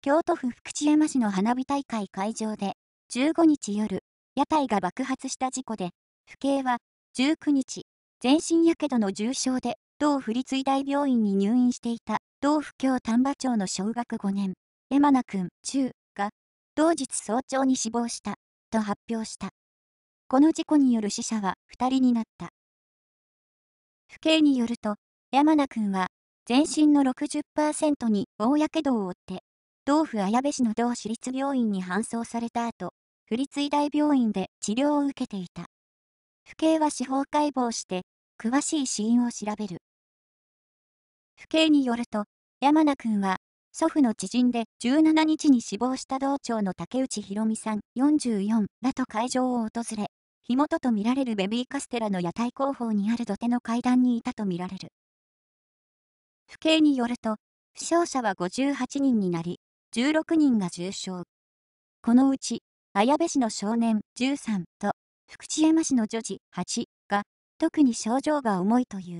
京都府福知山市の花火大会会場で、15日夜、屋台が爆発した事故で、府警は、19日、全身火傷の重傷で、同府立医大病院に入院していた、同府京丹波町の小学5年、山名くん、中が、同日早朝に死亡した、と発表した。この事故による死者は2人になった。府警によると、山名くんは、全身の60%に大やけどを負って、同府綾部市の同市立病院に搬送された後、府立医大病院で治療を受けていた。府警は司法解剖して、詳しい死因を調べる。府警によると、山名くんは、祖父の知人で17日に死亡した道長の竹内博美さん44らと会場を訪れ、火元とみられるベビーカステラの屋台後方にある土手の階段にいたとみられる。府警によると、負傷者は58人になり、16人が重傷。このうち、綾部市の少年13と、福知山市の女児8が、特に症状が重いという。